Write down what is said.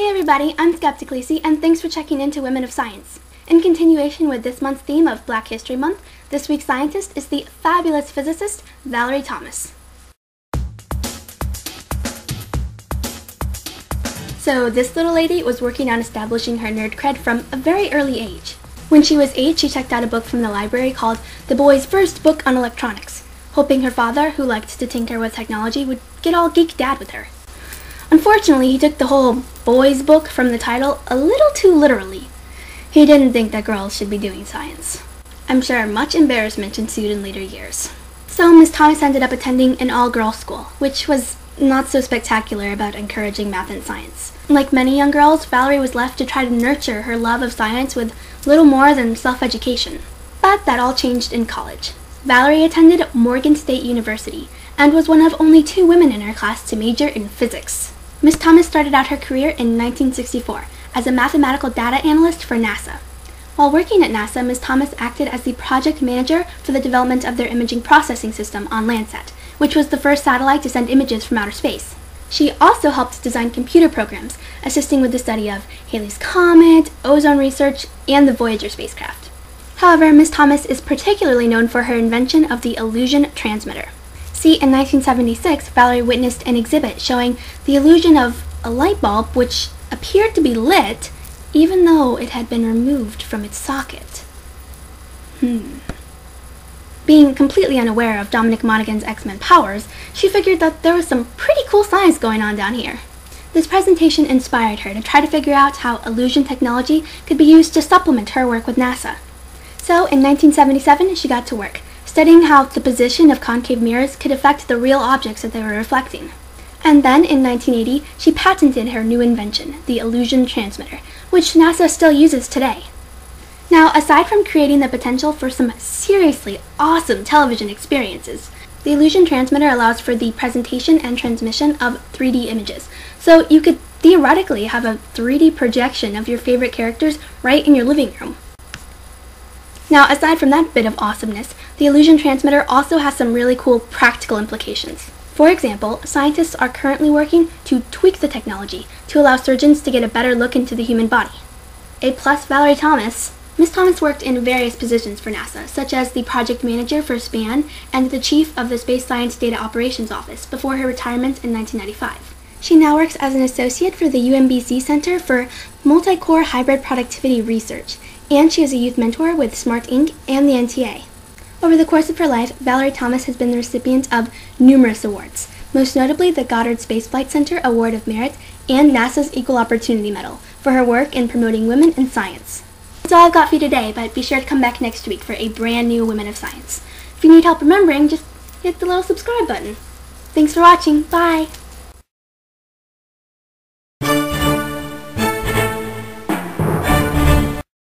Hey everybody, I'm Skeptikhaleesi, and thanks for checking into Women of Science. In continuation with this month's theme of Black History Month, this week's scientist is the fabulous physicist Valerie Thomas. So, this little lady was working on establishing her nerd cred from a very early age. When she was eight, she checked out a book from the library called The Boy's First Book on Electronics, hoping her father, who liked to tinker with technology, would get all geek dad with her. Unfortunately, he took the whole boys' book from the title a little too literally. He didn't think that girls should be doing science. I'm sure much embarrassment ensued in later years. So Miss Thomas ended up attending an all-girls school, which was not so spectacular about encouraging math and science. Like many young girls, Valerie was left to try to nurture her love of science with little more than self-education. But that all changed in college. Valerie attended Morgan State University and was one of only two women in her class to major in physics. Miss Thomas started out her career in 1964 as a mathematical data analyst for NASA. While working at NASA, Ms. Thomas acted as the project manager for the development of their imaging processing system on Landsat, which was the first satellite to send images from outer space. She also helped design computer programs, assisting with the study of Halley's Comet, ozone research, and the Voyager spacecraft. However, Ms. Thomas is particularly known for her invention of the illusion transmitter. See, in 1976, Valerie witnessed an exhibit showing the illusion of a light bulb which appeared to be lit even though it had been removed from its socket. Hmm. Being completely unaware of Dominic Monaghan's X-Men powers, she figured that there was some pretty cool science going on down here. This presentation inspired her to try to figure out how illusion technology could be used to supplement her work with NASA. So, in 1977, she got to work, studying how the position of concave mirrors could affect the real objects that they were reflecting. And then, in 1980, she patented her new invention, the illusion transmitter, which NASA still uses today. Now, aside from creating the potential for some seriously awesome television experiences, the illusion transmitter allows for the presentation and transmission of 3D images. So you could theoretically have a 3D projection of your favorite characters right in your living room. Now, aside from that bit of awesomeness, the illusion transmitter also has some really cool practical implications. For example, scientists are currently working to tweak the technology to allow surgeons to get a better look into the human body. A plus Valerie Thomas. Ms. Thomas worked in various positions for NASA, such as the project manager for SPAN and the chief of the Space Science Data Operations Office before her retirement in 1995. She now works as an associate for the UMBC Center for Multi-Core Hybrid Productivity Research and she is a youth mentor with Smart Inc. and the NTA. Over the course of her life, Valerie Thomas has been the recipient of numerous awards, most notably the Goddard Space Flight Center Award of Merit and NASA's Equal Opportunity Medal for her work in promoting women in science. That's all I've got for you today, but be sure to come back next week for a brand new Women of Science. If you need help remembering, just hit the little subscribe button. Thanks for watching. Bye!